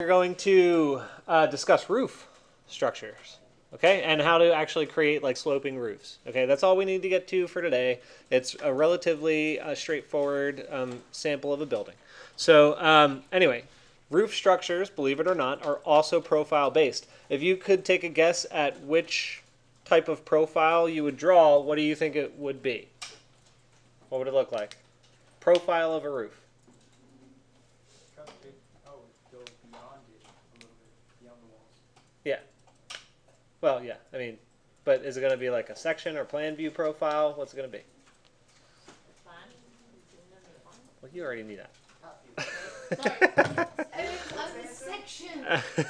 We're going to uh, discuss roof structures, okay, and how to actually create like sloping roofs. Okay, that's all we need to get to for today. It's a relatively uh, straightforward um, sample of a building. So um, anyway, roof structures, believe it or not, are also profile based. If you could take a guess at which type of profile you would draw, what do you think it would be? What would it look like? Profile of a roof. Try to think how it would go beyond it a little bit, beyond the walls. Yeah. Well, yeah. I mean, but is it going to be like a section or plan view profile? What's it going to be? Well, you already knew that.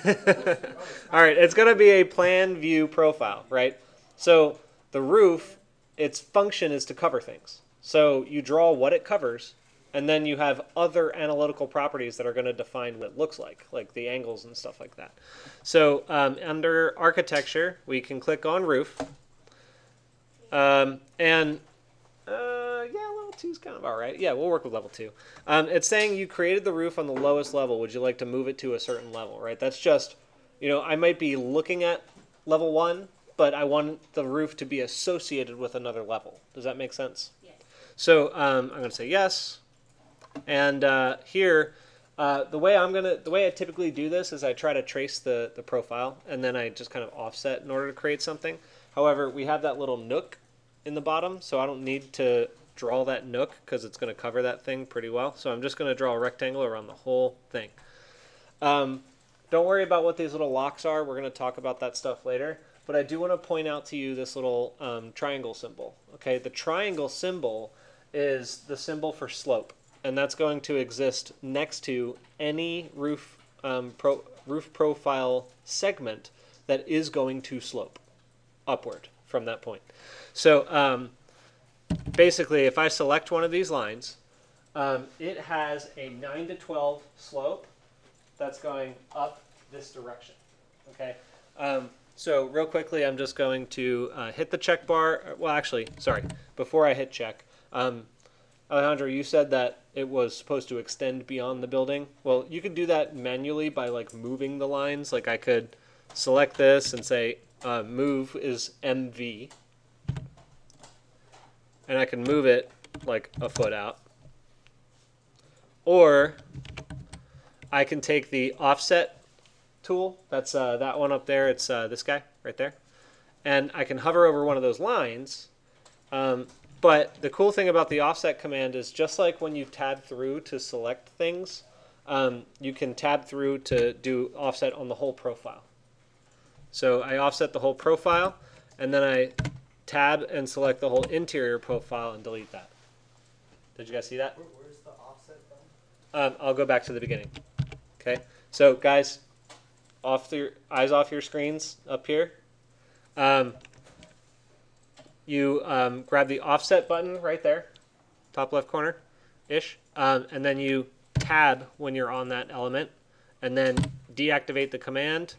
All right, it's going to be a plan view profile, right? So the roof, its function is to cover things. So you draw what it covers, and then you have other analytical properties that are going to define what it looks like, like the angles and stuff like that. So um, under architecture, we can click on roof, um, and uh, yeah, level two is kind of all right. Yeah, we'll work with level two. Um, it's saying you created the roof on the lowest level. Would you like to move it to a certain level, right? That's just, you know, I might be looking at level one, but I want the roof to be associated with another level. Does that make sense? Yes. So um, I'm going to say yes. And uh, here, uh, the way I'm gonna, the way I typically do this is I try to trace the the profile, and then I just kind of offset in order to create something. However, we have that little nook in the bottom, so I don't need to draw that nook because it's going to cover that thing pretty well. So I'm just going to draw a rectangle around the whole thing. Um, don't worry about what these little locks are. We're going to talk about that stuff later. But I do want to point out to you this little um, triangle symbol. Okay, the triangle symbol is the symbol for slope, and that's going to exist next to any roof um, pro, roof profile segment that is going to slope upward from that point. So um, basically, if I select one of these lines, um, it has a 9 to 12 slope that's going up this direction. Okay. Um, so real quickly, I'm just going to uh, hit the check bar. Well, actually, sorry. Before I hit check, um, Alejandro, you said that it was supposed to extend beyond the building. Well, you could do that manually by like moving the lines. Like I could select this and say uh, move is MV, and I can move it like a foot out. Or I can take the offset tool. That's uh, that one up there. It's uh, this guy right there. And I can hover over one of those lines. Um, but the cool thing about the offset command is just like when you tab through to select things, um, you can tab through to do offset on the whole profile. So I offset the whole profile, and then I tab and select the whole interior profile and delete that. Did you guys see that? Where's the offset button? Um, I'll go back to the beginning. Okay, so guys, off your eyes off your screens up here. Um, you um, grab the offset button right there, top left corner, ish, um, and then you tab when you're on that element, and then deactivate the command.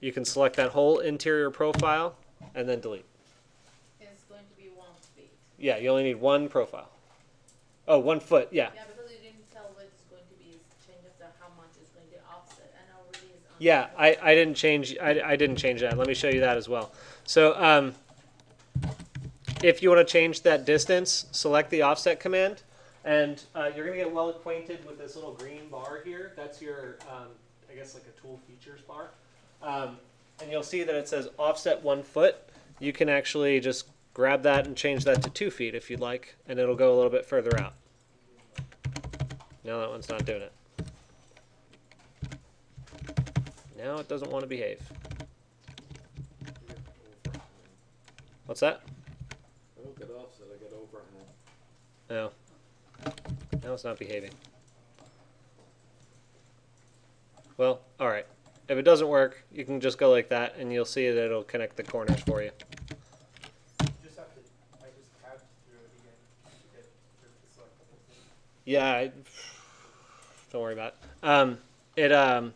You can select that whole interior profile, and then delete. It's going to be one feet. Yeah, you only need one profile. Oh, one foot. Yeah. Yeah, because you didn't tell what it's going to be, it's change of the, how much it's going to offset, and already is on. Yeah, I, I didn't change I, I didn't change that. Let me show you that as well. So um, if you want to change that distance, select the offset command, and uh, you're gonna get well acquainted with this little green bar here. That's your um, I guess like a tool features bar, um, and you'll see that it says offset one foot. You can actually just grab that and change that to two feet if you'd like, and it'll go a little bit further out. No, that one's not doing it. Now it doesn't want to behave. What's that? I don't get offset, I get overhang. No. Now it's not behaving. Well, alright. If it doesn't work, you can just go like that and you'll see that it'll connect the corners for you. You just have to, I just tabbed through it again to get to to select the whole thing. Yeah, I, don't worry about it. Um, it, um,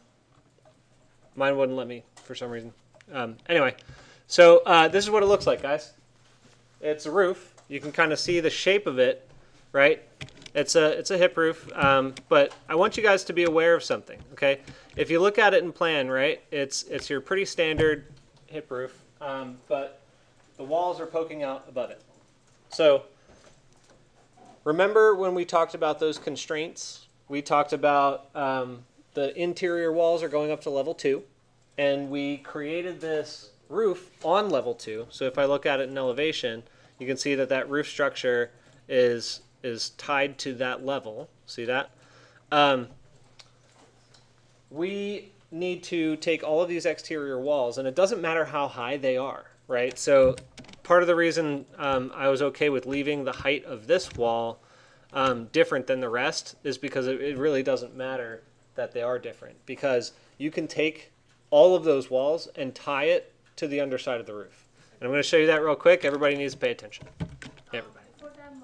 mine wouldn't let me for some reason. Um, anyway, so uh, this is what it looks like, guys. It's a roof. You can kind of see the shape of it, right? It's a it's a hip roof, um, but I want you guys to be aware of something. Okay, if you look at it in plan, right, it's it's your pretty standard hip roof, um, but the walls are poking out above it. So remember when we talked about those constraints? We talked about um, the interior walls are going up to level two, and we created this roof on level two. So if I look at it in elevation, you can see that that roof structure is is tied to that level. See that? Um, we need to take all of these exterior walls, and it doesn't matter how high they are, right? So part of the reason um, I was okay with leaving the height of this wall um, different than the rest is because it, it really doesn't matter that they are different because you can take all of those walls and tie it to the underside of the roof. And I'm going to show you that real quick. Everybody needs to pay attention. Everybody. For that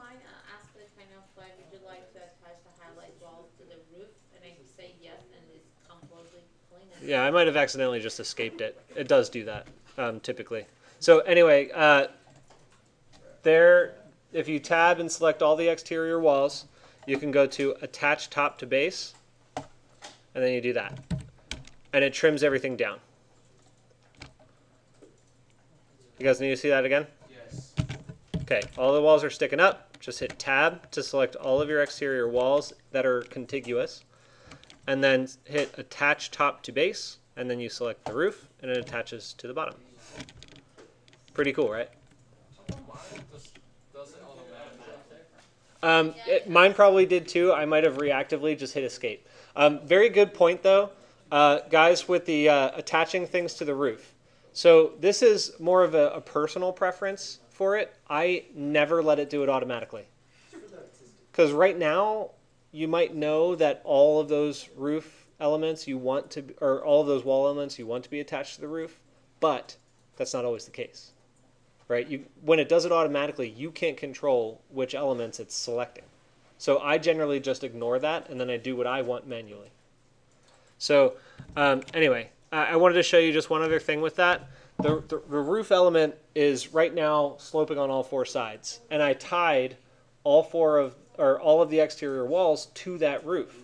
aspect, kind of like, would you like to attach the highlight walls to the roof? And I say yes, and it's completely clean. Yeah, I might have accidentally just escaped it. It does do that um, typically. So anyway, uh, there, if you tab and select all the exterior walls, you can go to attach top to base, and then you do that, and it trims everything down. You guys need to see that again? Yes. Okay, all the walls are sticking up. Just hit tab to select all of your exterior walls that are contiguous. And then hit attach top to base. And then you select the roof and it attaches to the bottom. Pretty cool, right? Um, it, mine probably did too. I might have reactively just hit escape. Um, very good point though, uh, guys, with the uh, attaching things to the roof. So this is more of a, a personal preference for it. I never let it do it automatically. Because right now, you might know that all of those roof elements you want to, or all of those wall elements you want to be attached to the roof, but that's not always the case, right? You when it does it automatically, you can't control which elements it's selecting. So I generally just ignore that, and then I do what I want manually. So um, anyway, I wanted to show you just one other thing with that. The, the, the roof element is right now sloping on all four sides, and I tied all four of or all of the exterior walls to that roof.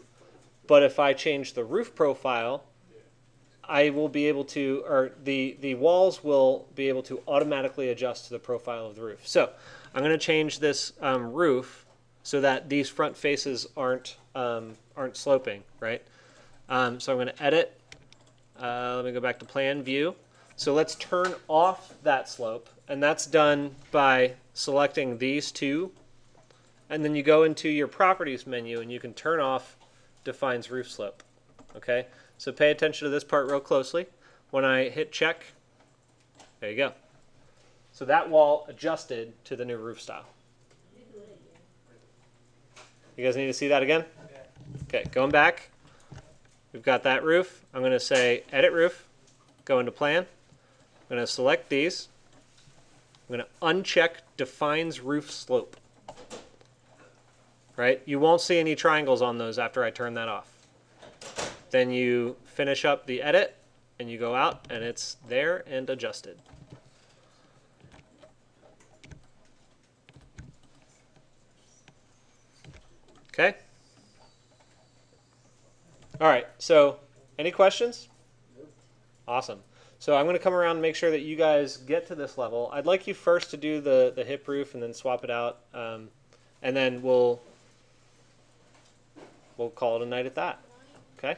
But if I change the roof profile, I will be able to, or the the walls will be able to automatically adjust to the profile of the roof. So I'm going to change this um, roof so that these front faces aren't um, aren't sloping, right? Um, so I'm going to edit. Uh, let me go back to plan view. So let's turn off that slope, and that's done by selecting these two, and then you go into your properties menu and you can turn off defines roof slope. Okay, so pay attention to this part real closely. When I hit check, there you go. So that wall adjusted to the new roof style. You guys need to see that again? Okay, going back. We've got that roof. I'm going to say edit roof, go into plan. I'm going to select these. I'm going to uncheck defines roof slope. Right? You won't see any triangles on those after I turn that off. Then you finish up the edit and you go out and it's there and adjusted. Okay? All right. So, any questions? Awesome. So I'm going to come around and make sure that you guys get to this level. I'd like you first to do the the hip roof and then swap it out, um, and then we'll we'll call it a night at that. Okay.